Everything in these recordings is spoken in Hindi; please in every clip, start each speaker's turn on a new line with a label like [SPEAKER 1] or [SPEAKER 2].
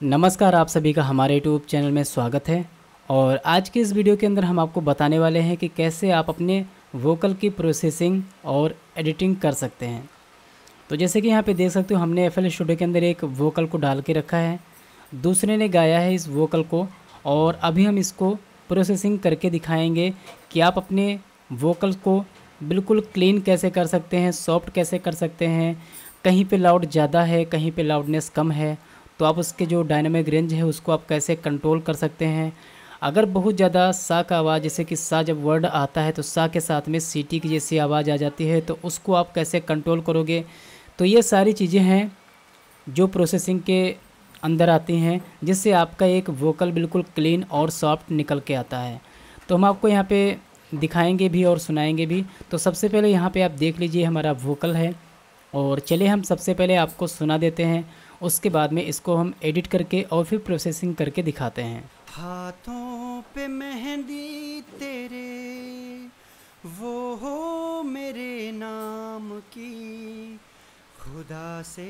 [SPEAKER 1] नमस्कार आप सभी का हमारे यूट्यूब चैनल में स्वागत है और आज के इस वीडियो के अंदर हम आपको बताने वाले हैं कि कैसे आप अपने वोकल की प्रोसेसिंग और एडिटिंग कर सकते हैं। तो जैसे कि यहाँ पे देख सकते हो, हमने एफ़ एल स्टूडियो के अंदर एक वोकल को डाल के रखा है। दूसरे ने गाया है इस वोकल को और अभी हम इसको प्रोसेसिंग करके दिखाएँगे कि आप अपने वोकल को बिल्कुल क्लीन कैसे कर सकते हैं, सॉफ्ट कैसे कर सकते हैं। कहीं पे लाउड ज़्यादा है, कहीं पे लाउडनेस कम है। तो आप उसके जो डायनामिक रेंज है, उसको आप कैसे कंट्रोल कर सकते हैं? अगर बहुत ज़्यादा सा का आवाज़, जैसे कि सा जब वर्ड आता है तो सा के साथ में सीटी की जैसी आवाज़ आ जाती है तो उसको आप कैसे कंट्रोल करोगे? तो ये सारी चीज़ें हैं जो प्रोसेसिंग के अंदर आती हैं, जिससे आपका एक वोकल बिल्कुल क्लीन और सॉफ्ट निकल के आता है। तो हम आपको यहाँ पे दिखाएँगे भी और सुनाएँगे भी। तो सबसे पहले यहाँ पे आप देख लीजिए हमारा वोकल है। और चलिए हम सबसे पहले आपको सुना देते हैं। उसके बाद में इसको हम एडिट करके और फिर प्रोसेसिंग करके दिखाते हैं।
[SPEAKER 2] हाथों पे मेहंदी तेरे, वो हो मेरे नाम की। खुदा से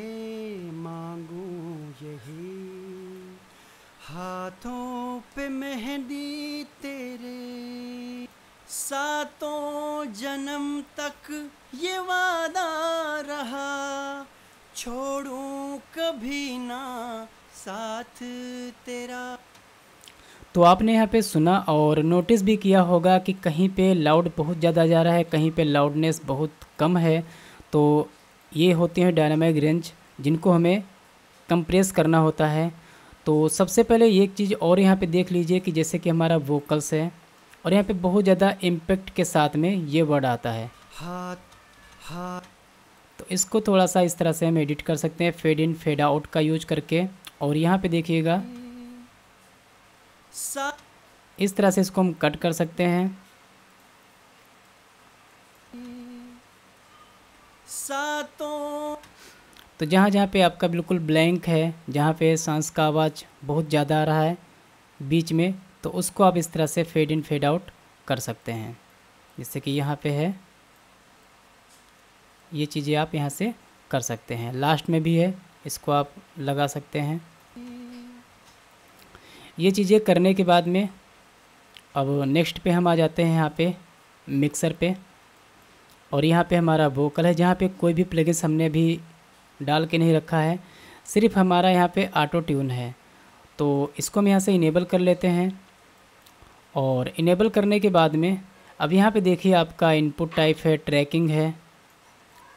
[SPEAKER 2] मांगू यही। हाथों पे मेहंदी तेरे, सातों जन्म तक ये वादा रहा। छोड़ूं कभी ना साथ तेरा।
[SPEAKER 1] तो आपने यहाँ पे सुना और नोटिस भी किया होगा कि कहीं पे लाउड बहुत ज़्यादा जा रहा है कहीं पे लाउडनेस बहुत कम है। तो ये होते हैं डायनामिक रेंज जिनको हमें कंप्रेस करना होता है। तो सबसे पहले ये एक चीज़ और यहाँ पे देख लीजिए कि जैसे कि हमारा वोकल्स है और यहाँ पे बहुत ज़्यादा इम्पेक्ट के साथ में ये वर्ड आता है।
[SPEAKER 2] हाथ हाथ
[SPEAKER 1] इसको थोड़ा सा इस तरह से हम एडिट कर सकते हैं फेड इन फेड आउट का यूज़ करके। और यहाँ पे देखिएगा, इस तरह से इसको हम कट कर सकते हैं। तो जहाँ जहाँ पे आपका बिल्कुल ब्लैंक है, जहाँ पे सांस का आवाज़ बहुत ज़्यादा आ रहा है बीच में तो उसको आप इस तरह से फेड इन फेड आउट कर सकते हैं। जैसे कि यहाँ पे है। ये चीज़ें आप यहाँ से कर सकते हैं। लास्ट में भी है, इसको आप लगा सकते हैं। ये चीज़ें करने के बाद में अब नेक्स्ट पे हम आ जाते हैं यहाँ पे मिक्सर पे। और यहाँ पे हमारा वोकल है, जहाँ पे कोई भी प्लगइन्स हमने भी डाल के नहीं रखा है। सिर्फ़ हमारा यहाँ पे ऑटो ट्यून है। तो इसको हम यहाँ से इनेबल कर लेते हैं। और इनेबल करने के बाद में, अब यहाँ पे देखिए आपका इनपुट टाइप है ट्रैकिंग है।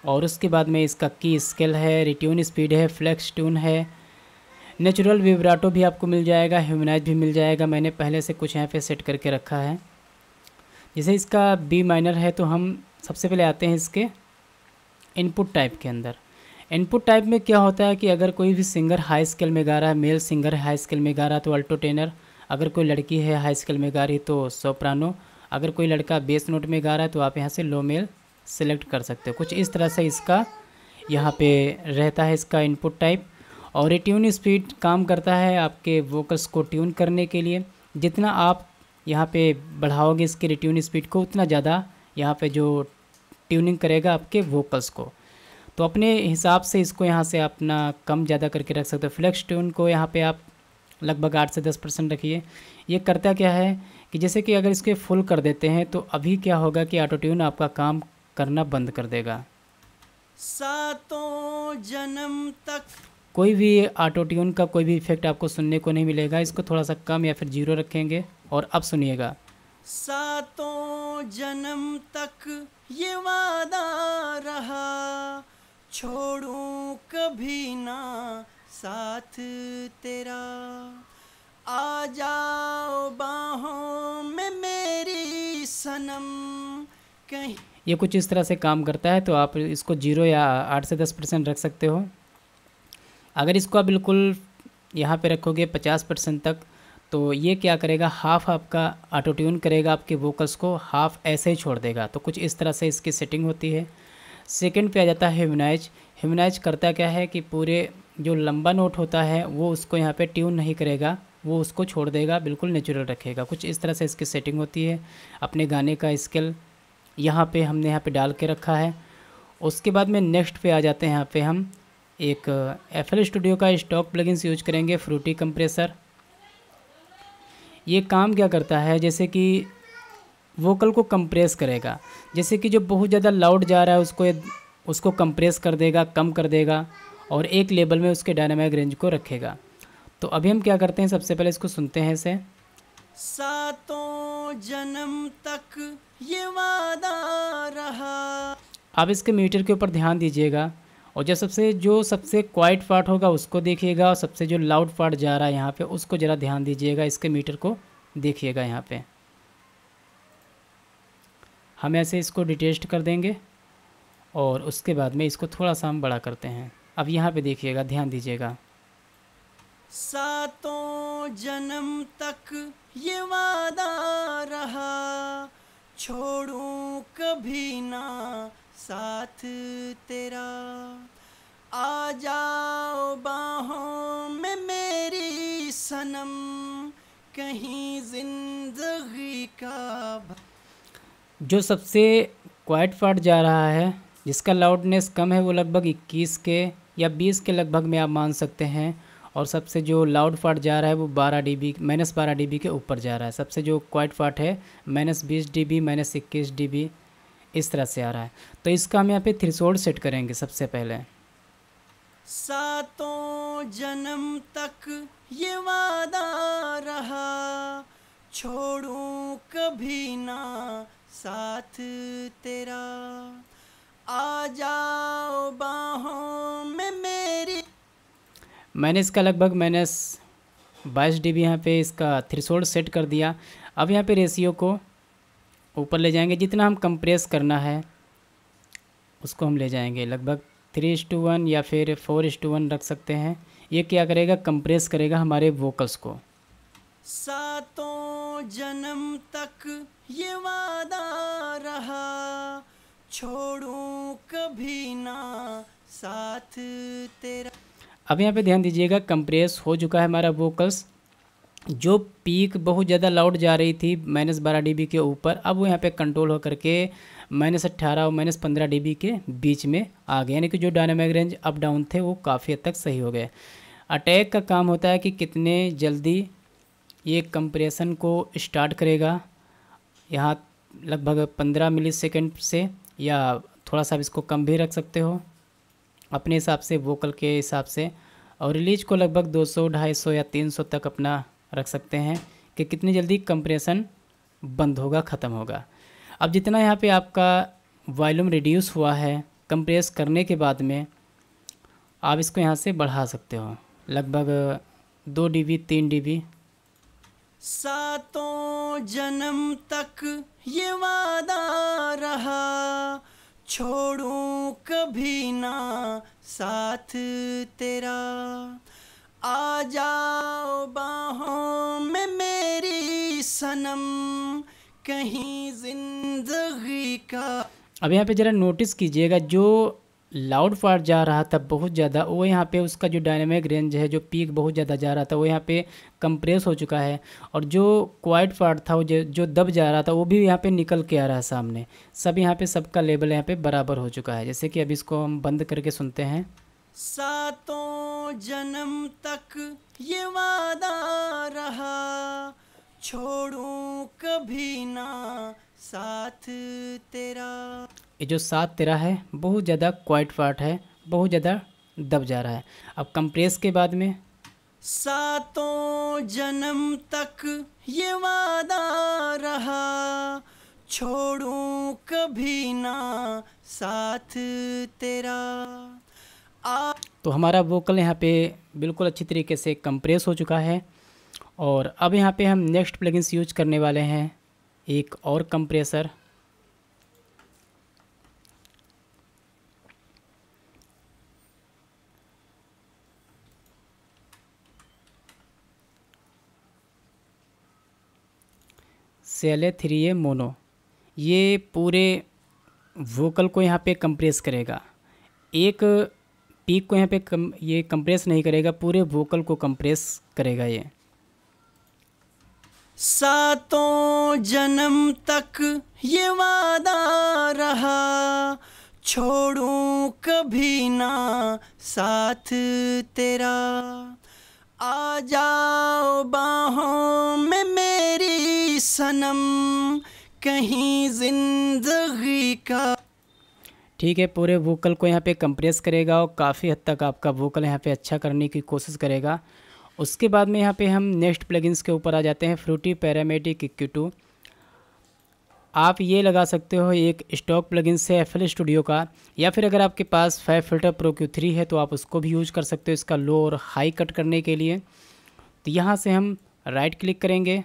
[SPEAKER 1] और उसके बाद में इसका की स्केल है रिट्यून स्पीड है फ्लैक्स ट्यून है। नेचुरल विब्राटो भी आपको मिल जाएगा ह्यूमनाइज भी मिल जाएगा। मैंने पहले से कुछ यहाँ पे सेट करके रखा है। जैसे इसका बी माइनर है तो हम सबसे पहले आते हैं इसके इनपुट टाइप के अंदर। इनपुट टाइप में क्या होता है कि अगर कोई भी सिंगर हाई स्केल में गा रहा है मेल सिंगर हाई स्केल में गा रहा है तो अल्टो टेनर अगर कोई लड़की है हाई स्केल में गा रही तो सोप्रानो अगर कोई लड़का बेस नोट में गा रहा है तो आप यहाँ से लो मेल सेलेक्ट कर सकते हो। कुछ इस तरह से इसका यहाँ पे रहता है इसका इनपुट टाइप और ये ट्यून स्पीड काम करता है आपके वोकल्स को ट्यून करने के लिए। जितना आप यहाँ पे बढ़ाओगे इसके रिट्यून स्पीड को, उतना ज़्यादा यहाँ पे जो ट्यूनिंग करेगा आपके वोकल्स को। तो अपने हिसाब से इसको यहाँ से अपना कम ज़्यादा करके रख सकते हो। फ्लेक्स ट्यून को यहाँ पे आप लगभग आठ से दस परसेंट रखिए। ये करता क्या है कि जैसे कि अगर इसके फुल कर देते हैं तो अभी क्या होगा कि ऑटो ट्यून आपका काम करना बंद कर देगा।
[SPEAKER 2] सातों जन्म तक।
[SPEAKER 1] कोई भी ऑटो ट्यून का कोई भी इफ़ेक्ट आपको सुनने को नहीं मिलेगा इसको थोड़ा सा कम या फिर ज़ीरो रखेंगे और अब सुनिएगा।
[SPEAKER 2] सातों जन्म तक ये वादा रहा छोड़ूं कभी ना साथ तेरा। आ जाओ बाहों में मेरी सनम कहीं
[SPEAKER 1] ये कुछ इस तरह से काम करता है तो आप इसको ज़ीरो या आठ से दस परसेंट रख सकते हो। अगर इसको आप बिल्कुल यहाँ पे रखोगे पचास परसेंट तक तो ये क्या करेगा, हाफ़ आपका ऑटो ट्यून करेगा आपके वोकल्स को, हाफ़ ऐसे ही छोड़ देगा। तो कुछ इस तरह से इसकी सेटिंग होती है। सेकंड पे आ जाता है ह्यूमनाइज। ह्यूमनाइज करता क्या है कि पूरे जो लंबा नोट होता है, वो उसको यहाँ पे ट्यून नहीं करेगा, वो उसको छोड़ देगा, बिल्कुल नेचुरल रखेगा। कुछ इस तरह से इसकी सेटिंग होती है, अपने गाने का स्केल। यहाँ पे हमने यहाँ पे डाल के रखा है। उसके बाद में नेक्स्ट पे आ जाते हैं यहाँ पे हम एक एफ़ एल स्टूडियो का स्टॉक प्लगइन्स यूज़ करेंगे फ्रूटी कंप्रेसर ये काम क्या करता है, जैसे कि वोकल को कंप्रेस करेगा। जैसे कि जो बहुत ज़्यादा लाउड जा रहा है, उसको उसको कंप्रेस कर देगा, कम कर देगा और एक लेवल में उसके डायनामिक रेंज को रखेगा। तो अभी हम क्या करते हैं, सबसे पहले इसको सुनते हैं इसे।
[SPEAKER 2] सातों जन्म तक ये वादा रहा।
[SPEAKER 1] आप इसके मीटर के ऊपर ध्यान दीजिएगा और जब सबसे जो सबसे क्वाइट पार्ट होगा उसको देखिएगा और सबसे जो लाउड पार्ट जा रहा है यहाँ पे उसको ज़रा ध्यान दीजिएगा इसके मीटर को देखिएगा यहाँ पे। हम ऐसे इसको डिटेस्ट कर देंगे और उसके बाद में इसको थोड़ा सा हम बड़ा करते हैं। अब यहाँ पे देखिएगा ध्यान दीजिएगा।
[SPEAKER 2] सातों जन्म तक ये वादा रहा। छोड़ूं कभी ना साथ तेरा। आ जाओ बाहों में मेरी सनम, कहीं ज़िंदगी का
[SPEAKER 1] जो सबसे क्वाइट पार्ट जा रहा है, जिसका लाउडनेस कम है, वो लगभग 21 के या 20 के लगभग में आप मान सकते हैं। और सबसे जो लाउड पार्ट जा रहा है वो 12 डीबी माइनस बारह डी के ऊपर जा रहा है। सबसे जो क्वाइट पार्ट है माइनस बीस डी बी माइनस इक्कीस डी बी इस तरह से आ रहा है। तो इसका हम यहाँ पे थ्रिसोल्ड सेट करेंगे सबसे पहले।
[SPEAKER 2] सातों जन्म तक ये वादा रहा, छोड़ूं कभी ना साथ तेरा। आ जाओ बाहों में
[SPEAKER 1] मैंने इसका लगभग मैंने बाईस डी बी यहाँ पर इसका थ्रिसोल्ड सेट कर दिया। अब यहाँ पे रेशियो को ऊपर ले जाएँगे। जितना हम कंप्रेस करना है, उसको हम ले जाएँगे। लगभग थ्री इस टू वन या फिर फोर इस टू वन रख सकते हैं। ये क्या करेगा? कंप्रेस करेगा हमारे वोकल्स को।
[SPEAKER 2] सातों जन्म तक ये वादा रहा, छोड़ूं कभी ना साथ तेरा।
[SPEAKER 1] अब यहाँ पे ध्यान दीजिएगा कंप्रेस हो चुका है हमारा वोकल्स जो पीक बहुत ज़्यादा लाउड जा रही थी माइनस बारह डी के ऊपर, अब वो यहाँ पे कंट्रोल हो करके माइनस अट्ठारह और माइनस पंद्रह डी के बीच में आ गए। यानी कि जो डायनामिक रेंज अप डाउन थे, वो काफ़ी हद तक सही हो गए। अटैक का काम होता है कि कितने जल्दी ये कंप्रेशन को स्टार्ट करेगा। यहाँ लगभग पंद्रह मिली सेकेंड से या थोड़ा सा इसको कम भी रख सकते हो। अपने हिसाब से वोकल के हिसाब से और रिलीज़ को लगभग 200, 250 या 300 तक अपना रख सकते हैं कि कितनी जल्दी कंप्रेशन बंद होगा ख़त्म होगा। अब जितना यहाँ पे आपका वॉल्यूम रिड्यूस हुआ है कंप्रेस करने के बाद में आप इसको यहाँ से बढ़ा सकते हो। लगभग दो डी बी तीन डी बी
[SPEAKER 2] सातों जन्म तक ये वादा रहा छोड़ूं कभी ना साथ तेरा। आ जाओ बाहों में मेरी सनम, कहीं ज़िंदगी का।
[SPEAKER 1] अब यहाँ पे ज़रा नोटिस कीजिएगा, जो लाउड पार्ट जा रहा था बहुत ज़्यादा। वो यहाँ पे उसका जो डायनेमिक रेंज है, जो पीक बहुत ज़्यादा जा रहा था, वो यहाँ पे कंप्रेस हो चुका है। और जो क्वाइट पार्ट था, वो जो दब जा रहा था, वो भी यहाँ पे निकल के आ रहा है सामने। सब यहाँ पे, सबका लेवल यहाँ पे बराबर हो चुका है। जैसे कि अब इसको हम बंद करके सुनते हैं।
[SPEAKER 2] सातों जन्म तक ये वादा रहा, छोड़ूं कभी ना साथ तेरा।
[SPEAKER 1] ये जो साथ तेरा है बहुत ज़्यादा क्वाइट पार्ट है बहुत ज़्यादा दब जा रहा है। अब कंप्रेस के बाद में?
[SPEAKER 2] सातों जन्म तक ये वादा रहा छोड़ूं कभी ना साथ तेरा।
[SPEAKER 1] आ तो हमारा वोकल यहाँ पे बिल्कुल अच्छी तरीके से कंप्रेस हो चुका है और अब यहाँ पे हम नेक्स्ट प्लगइन्स यूज़ करने वाले हैं। एक और कंप्रेसर। सेले थ्री ए मोनो। ये पूरे वोकल को यहाँ पे कंप्रेस करेगा। एक पीक को यहाँ पे कम, ये कंप्रेस नहीं करेगा, पूरे वोकल को कंप्रेस करेगा ये।
[SPEAKER 2] सातों जन्म तक ये वादा रहा, छोड़ूं कभी ना साथ तेरा। आ जाओ बाहों में मेरी सनम, कहीं ज़िंदगी का।
[SPEAKER 1] ठीक है, पूरे वोकल को यहाँ पे कंप्रेस करेगा और काफ़ी हद तक आपका वोकल यहाँ पे अच्छा करने की कोशिश करेगा। उसके बाद में यहाँ पे हम नेक्स्ट प्लगइन्स के ऊपर आ जाते हैं फ्रूटी पैरामेटिक टू आप ये लगा सकते हो, एक स्टॉक प्लगइन से एफएल स्टूडियो का, या फिर अगर आपके पास five filter pro Q three है तो आप उसको भी यूज़ कर सकते हो इसका लो और हाई कट करने के लिए। तो यहाँ से हम राइट क्लिक करेंगे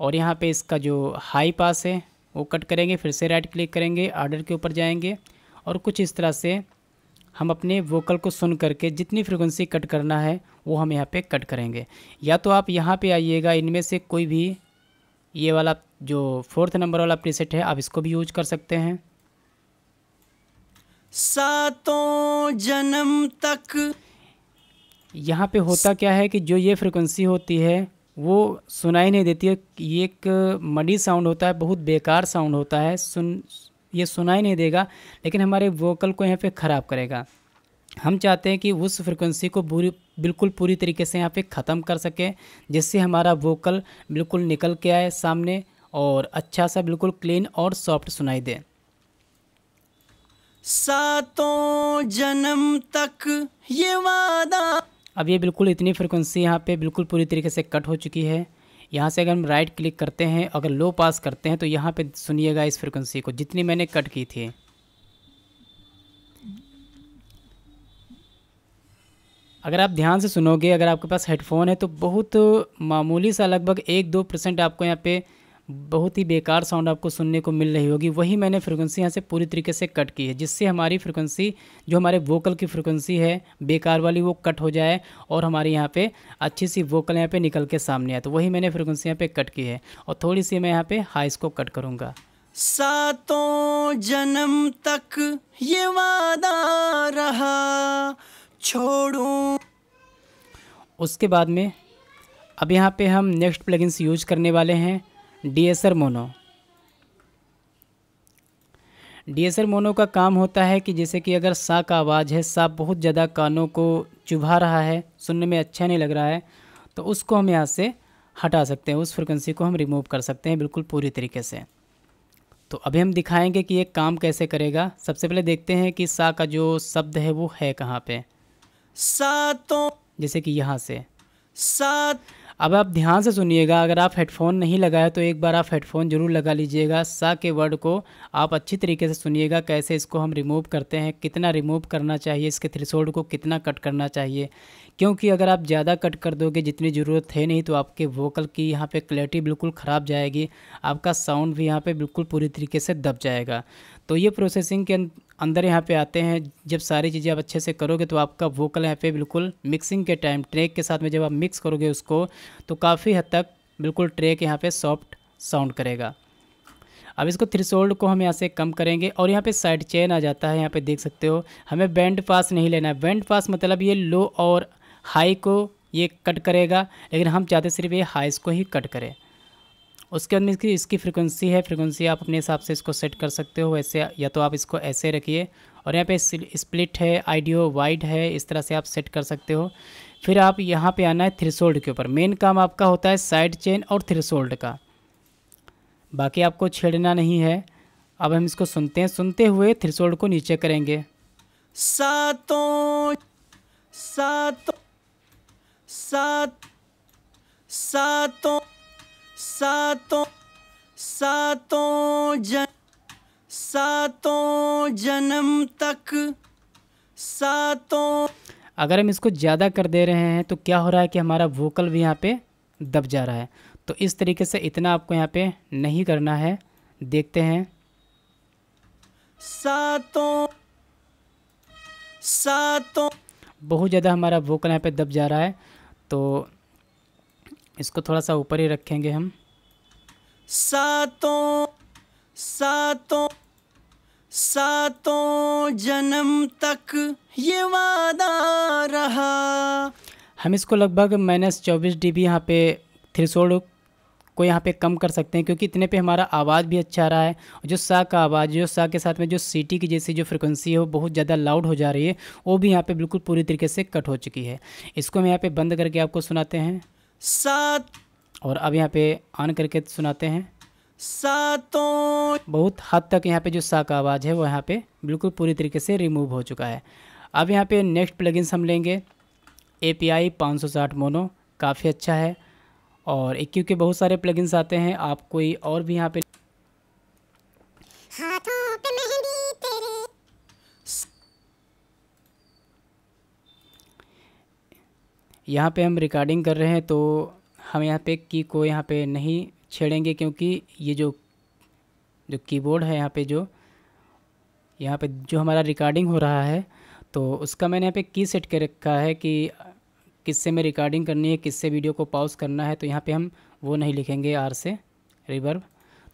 [SPEAKER 1] और यहाँ पे इसका जो हाई पास है, वो कट करेंगे, फिर से राइट क्लिक करेंगे आर्डर के ऊपर जाएँगे और कुछ इस तरह से हम अपने वोकल को सुन करके जितनी फ्रिक्वेंसी कट करना है वो हम यहाँ पे कट करेंगे। या तो आप यहाँ पे आइएगा इनमें से कोई भी ये वाला जो फोर्थ नंबर वाला प्रीसेट है आप इसको भी यूज़ कर सकते हैं।
[SPEAKER 2] सातों जन्म तक
[SPEAKER 1] यहाँ पे होता क्या है कि जो ये फ्रिक्वेंसी होती है वो सुनाई नहीं देती है। ये एक मडी साउंड होता है बहुत बेकार साउंड होता है। सुन ये सुनाई नहीं देगा लेकिन हमारे वोकल को यहाँ पे ख़राब करेगा। हम चाहते हैं कि उस फ्रिक्वेंसी को पूरी बिल्कुल पूरी तरीके से यहाँ पे ख़त्म कर सकें जिससे हमारा वोकल बिल्कुल निकल के आए सामने और अच्छा सा बिल्कुल क्लीन और सॉफ्ट सुनाई दे।
[SPEAKER 2] सातों जन्म तक ये वादा।
[SPEAKER 1] अब ये बिल्कुल इतनी फ्रिक्वेंसी यहाँ पे बिल्कुल पूरी तरीके से कट हो चुकी है। यहाँ से अगर हम राइट क्लिक करते हैं अगर लो पास करते हैं तो यहाँ पे सुनिएगा इस फ्रिक्वेंसी को जितनी मैंने कट की थी। अगर आप ध्यान से सुनोगे, अगर आपके पास हेडफोन है तो बहुत मामूली सा लगभग एक दो परसेंट आपको यहाँ पे बहुत ही बेकार साउंड आपको सुनने को मिल रही होगी। वही मैंने फ्रिक्वेंसी यहाँ से पूरी तरीके से कट की है, जिससे हमारी फ्रिक्वेंसी जो हमारे वोकल की फ्रिक्वेंसी है, बेकार वाली वो कट हो जाए और हमारे यहाँ पे अच्छी सी वोकल यहाँ पे निकल के सामने आए। तो वही मैंने फ्रिक्वेंसी यहाँ पे कट की है और थोड़ी सी मैं यहाँ पे हाइस को कट करूँगा।
[SPEAKER 2] सातों जन्म तक ये वादा रहा छोड़ूं।
[SPEAKER 1] उसके बाद में, अब यहाँ पे हम नेक्स्ट प्लगइन्स यूज़ करने वाले हैं डी मोनो डी मोनो का काम होता है कि जैसे कि अगर सा का आवाज़ है, सा बहुत ज़्यादा कानों को चुभा रहा है, सुनने में अच्छा नहीं लग रहा है तो उसको हम यहाँ से हटा सकते हैं, उस फ्रिक्वेंसी को हम रिमूव कर सकते हैं बिल्कुल पूरी तरीके से। तो अभी हम दिखाएँगे कि ये काम कैसे करेगा। सबसे पहले देखते हैं कि सा का जो शब्द है वो है कहाँ पे।
[SPEAKER 2] सातों
[SPEAKER 1] जैसे कि यहाँ से।
[SPEAKER 2] सात
[SPEAKER 1] अब आप ध्यान से सुनिएगा अगर आप हेडफोन नहीं लगाए तो एक बार आप हेडफोन ज़रूर लगा लीजिएगा। सा के वर्ड को आप अच्छी तरीके से सुनिएगा कैसे इसको हम रिमूव करते हैं कितना रिमूव करना चाहिए इसके थ्रेशोल्ड को कितना कट करना चाहिए। क्योंकि अगर आप ज़्यादा कट कर दोगे जितनी ज़रूरत है नहीं तो आपके वोकल की यहाँ पे क्लैरिटी बिल्कुल ख़राब जाएगी। आपका साउंड भी यहाँ पे बिल्कुल पूरी तरीके से दब जाएगा। तो ये प्रोसेसिंग के अंदर यहाँ पे आते हैं। जब सारी चीज़ें आप अच्छे से करोगे तो आपका वोकल यहाँ पे बिल्कुल मिक्सिंग के टाइम ट्रैक के साथ में जब आप मिक्स करोगे उसको तो काफ़ी हद तक बिल्कुल ट्रैक यहाँ पे सॉफ्ट साउंड करेगा। अब इसको थ्रिसोल्ड को हम यहाँ से कम करेंगे और यहाँ पे साइड चेन आ जाता है। यहाँ पे देख सकते हो, हमें बैंड पास नहीं लेना है। बैंड पास मतलब ये लो और हाई को ये कट करेगा, लेकिन हम चाहते सिर्फ़ ये हाइस को ही कट करें। उसके बाद में इसकी इसकी फ्रिक्वेंसी है फ्रिक्वेंसी आप अपने हिसाब से इसको सेट कर सकते हो वैसे, या तो आप इसको ऐसे रखिए। और यहाँ पे स्प्लिट है आइडियो वाइड है, इस तरह से आप सेट कर सकते हो। फिर आप यहाँ पे आना है थ्रिसोल्ड के ऊपर। मेन काम आपका होता है साइड चेन और थ्रिसोल्ड का। बाकी आपको छेड़ना नहीं है। अब हम इसको सुनते हैं। सुनते हुए थ्रिसोल्ड को नीचे करेंगे।
[SPEAKER 2] सातों सातों, सात, सातों। सातों सातों जन सातों जन्म तक सातों
[SPEAKER 1] अगर हम इसको ज़्यादा कर दे रहे हैं तो क्या हो रहा है कि हमारा वोकल भी यहाँ पे दब जा रहा है। तो इस तरीके से इतना आपको यहाँ पे नहीं करना है। देखते हैं।
[SPEAKER 2] सातों सातों
[SPEAKER 1] बहुत ज़्यादा हमारा वोकल यहाँ पे दब जा रहा है। तो इसको थोड़ा सा ऊपर ही रखेंगे हम।
[SPEAKER 2] सातों सातों सातों जन्म तक ये वादा रहा।
[SPEAKER 1] हम इसको लगभग माइनस चौबीस डी बी यहाँ पे थ्रिसोल्ड को यहाँ पे कम कर सकते हैं क्योंकि इतने पे हमारा आवाज़ भी अच्छा आ रहा है जो सा का आवाज़ जो सा के साथ में जो सीटी की जैसी जो फ्रिक्वेंसी है वो बहुत ज़्यादा लाउड हो जा रही है वो भी यहाँ पे बिल्कुल पूरी तरीके से कट हो चुकी है। इसको हम यहाँ पे बंद करके आपको सुनाते हैं।
[SPEAKER 2] सात
[SPEAKER 1] और अब यहाँ पे ऑन करके सुनाते हैं।
[SPEAKER 2] सातों
[SPEAKER 1] बहुत हद तक यहाँ पे जो सा का आवाज़ है वो यहाँ पे बिल्कुल पूरी तरीके से रिमूव हो चुका है। अब यहाँ पे नेक्स्ट प्लगइन्स हम लेंगे। ए पी आई पाँच सौ साठ मोनो काफ़ी अच्छा है और एक के बहुत सारे प्लगइन्स आते हैं आप कोई और भी यहाँ पे
[SPEAKER 3] हाथों पे मेहंदी तेरे
[SPEAKER 1] यहाँ पे हम रिकॉर्डिंग कर रहे हैं तो हम यहाँ पे की को यहाँ पे नहीं छेड़ेंगे क्योंकि ये जो जो कीबोर्ड है यहाँ पे जो, यहाँ पे जो हमारा रिकॉर्डिंग हो रहा है तो उसका मैंने यहाँ पे की सेट कर रखा है कि किससे में रिकॉर्डिंग करनी है, किससे वीडियो को पॉज करना है तो यहाँ पे हम वो नहीं लिखेंगे आर से रिवर्ब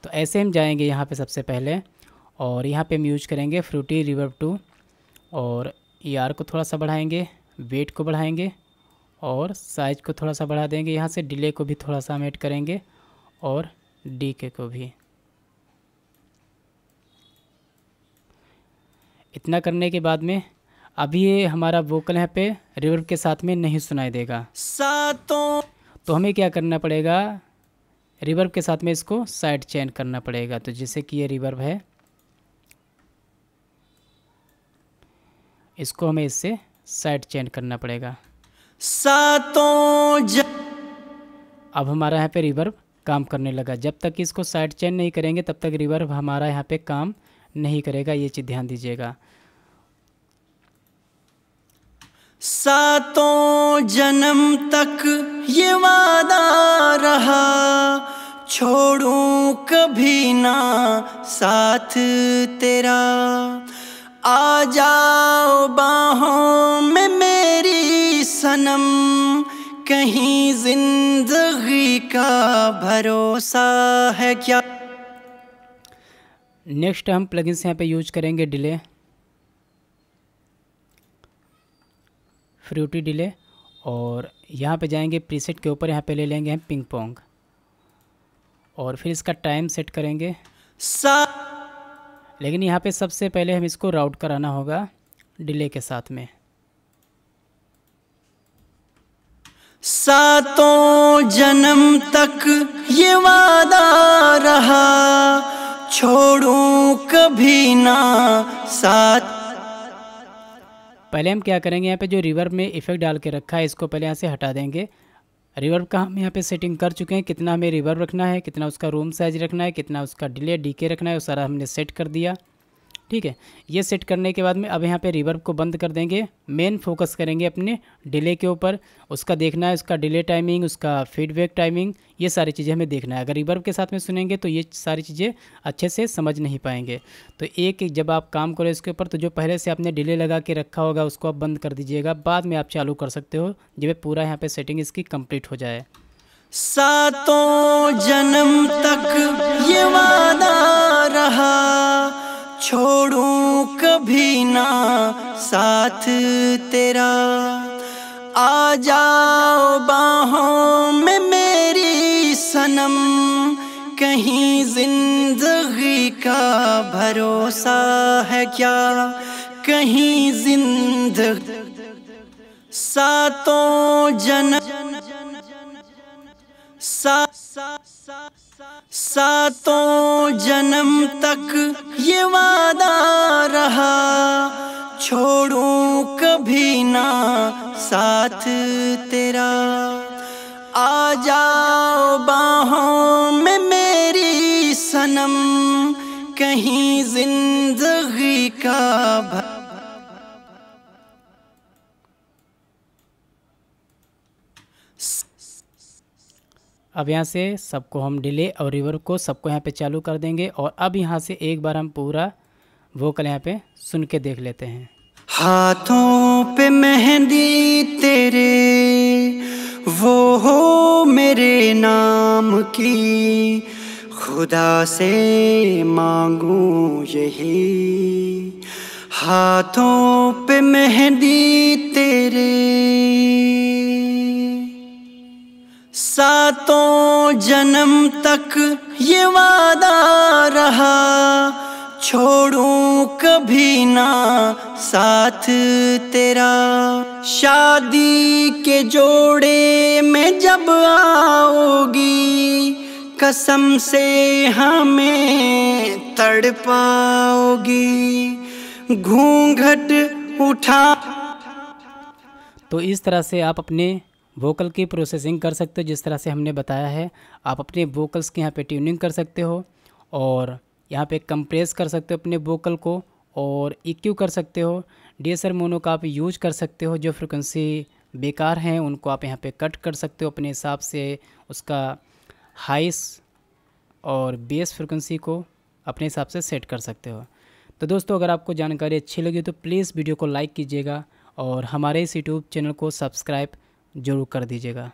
[SPEAKER 1] तो ऐसे हम जाएँगे यहाँ पे सबसे पहले और यहाँ पे हम यूज़ करेंगे फ्रूटी रिवर्ब टू और ई आर को थोड़ा सा बढ़ाएँगे वेट को बढ़ाएँगे और साइज़ को थोड़ा सा बढ़ा देंगे। यहाँ से डिले को भी थोड़ा सा हम ऐड करेंगे और डी के को भी। इतना करने के बाद में अभी ये हमारा वोकल यहाँ पे रिवर्ब के साथ में नहीं सुनाई देगा।
[SPEAKER 2] सातों।
[SPEAKER 1] तो हमें क्या करना पड़ेगा? रिवर्ब के साथ में इसको साइड चेंज करना पड़ेगा। तो जैसे कि ये रिवर्ब है इसको हमें इससे साइड चेंज करना पड़ेगा।
[SPEAKER 2] सातों ज
[SPEAKER 1] अब हमारा यहाँ पे रिवर्ब काम करने लगा। जब तक इसको साइड चेंज नहीं करेंगे तब तक रिवर्ब हमारा यहाँ पे काम नहीं करेगा। ये चीज़ ध्यान दीजिएगा।
[SPEAKER 2] सातों जन्म तक ये वादा रहा छोड़ूं कभी ना साथ तेरा। आ जाओ बाहों में मेरी सनम कहीं ज़िंदगी का भरोसा है क्या?
[SPEAKER 1] नेक्स्ट हम प्लगइन्स यहाँ पे यूज़ करेंगे डिले फ्रूटी डिले और यहाँ पे जाएँगे प्रीसेट के ऊपर यहाँ पे ले लेंगे हम पिंग पोंग और फिर इसका टाइम सेट करेंगे.
[SPEAKER 2] सा
[SPEAKER 1] लेकिन यहाँ पे सबसे पहले हम इसको राउट कराना होगा डिले के साथ में।
[SPEAKER 2] सातों जन्म तक ये वादा रहा छोड़ूं कभी ना साथ।
[SPEAKER 1] पहले हम क्या करेंगे यहाँ पे जो रिवर में इफ़ेक्ट डाल के रखा है इसको पहले यहाँ से हटा देंगे। रिवर्ब का हम यहाँ पे सेटिंग कर चुके हैं। कितना हमें रिवर्ब रखना है, कितना उसका रूम साइज़ रखना है, कितना उसका डिले डीके रखना है, वो सारा हमने सेट कर दिया। ठीक है? ये सेट करने के बाद में अब यहाँ पे रिवर्ब को बंद कर देंगे। मेन फोकस करेंगे अपने डिले के ऊपर। उसका देखना है, उसका डिले टाइमिंग उसका फीडबैक टाइमिंग ये सारी चीज़ें हमें देखना है। अगर रिवर्ब के साथ में सुनेंगे तो ये सारी चीज़ें अच्छे से समझ नहीं पाएँगे। तो एक जब आप काम करो इसके ऊपर तो जो पहले से आपने डिले लगा के रखा होगा, उसको आप बंद कर दीजिएगा। बाद में आप चालू कर सकते हो, जब पूरा यहाँ पर सेटिंग इसकी कंप्लीट हो जाए।
[SPEAKER 2] सातों जन्म तक ये वादा रहा। छोड़ूं कभी ना साथ तेरा। आ जाओ बाहों में मेरी सनम, कहीं ज़िंदगी का भरोसा है क्या? कहीं ज़िंदगी, सातों जन्म सा सातों जन्म तक ये वादा रहा। छोड़ूं कभी ना साथ तेरा। आ जाओ बाहों में मेरी सनम, कहीं ज़िंदगी का भ
[SPEAKER 1] अब यहाँ से सबको हम डिले और रिवर्ब को सबको यहाँ पे चालू कर देंगे और अब यहाँ से एक बार हम पूरा वोकल यहाँ पे सुन के देख लेते हैं।
[SPEAKER 2] हाथों पे मेहंदी तेरे, वो हो मेरे नाम की। खुदा से मांगू यही। हाथों पे मेहंदी तेरे सातों जन्म तक ये वादा रहा, छोड़ूं कभी ना साथ तेरा। शादी के जोड़े में जब आओगी, कसम से हमें तड़पाओगी। घूंघट उठा
[SPEAKER 1] तो इस तरह से आप अपने वोकल की प्रोसेसिंग कर सकते हो, जिस तरह से हमने बताया है। आप अपने वोकल्स की यहाँ पे ट्यूनिंग कर सकते हो और यहाँ पे कंप्रेस कर सकते हो अपने वोकल को और इक्यू कर सकते हो। डी एस मोनो का आप यूज़ कर सकते हो, जो फ्रिक्वेंसी बेकार हैं, उनको आप यहाँ पे कट कर सकते हो अपने हिसाब से उसका हाइस और बेस फ्रिक्वेंसी को अपने हिसाब से सेट कर सकते हो। तो दोस्तों, अगर आपको जानकारी अच्छी लगी तो प्लीज़ वीडियो को लाइक कीजिएगा और हमारे इस यूट्यूब चैनल को सब्सक्राइब ज़रूर कर दीजिएगा।